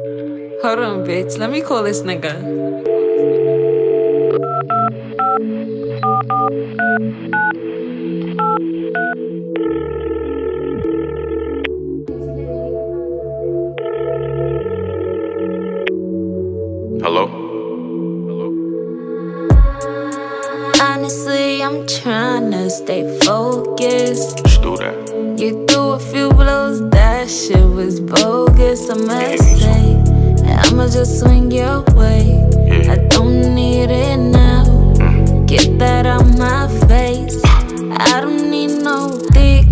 Hold on, bitch. Let me call this nigga. Hello? Honestly, I'm trying to stay focused. Let's do that. You threw a few blows, that shit was bogus. I must say, and I'ma just swing your way. I don't need it now. Get that out my face. I don't need no dick.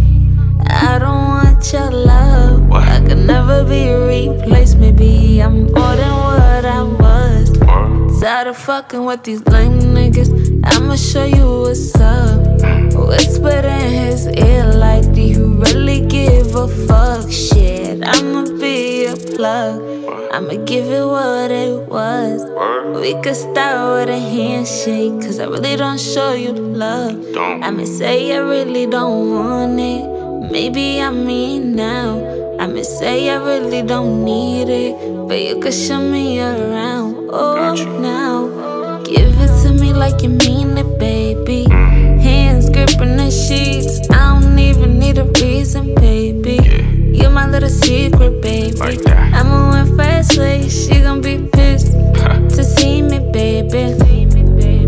I don't want your love. I could never be replaced. Maybe I'm more than what I was. Tired of fucking with these lame niggas. I'ma show you what's up. Whispered in his ear like, Do plug. I'ma give it what it was. We could start with a handshake, cause I really don't show you love. I'ma say I really don't want it. Maybe I mean now. I'ma say I really don't need it. But you could show me around. Oh, now. Give it to me like you mean it, baby. Hands gripping the sheets. I don't even need a reason, baby. You're my little secret. Like that. I'ma win fast way. She gon' be pissed to see me, baby.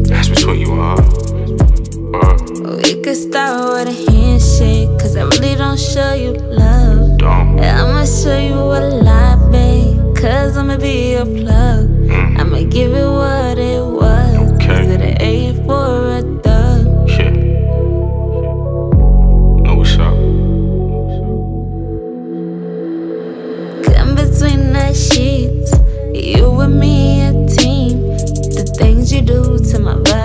That's between you and her. We could start with a handshake, cause I really don't show you love. Don't. And I'ma show you a lot, babe. Cause I'ma be a plug. Mm. I'ma give it what between the sheets. You and me a team. The things you do to my body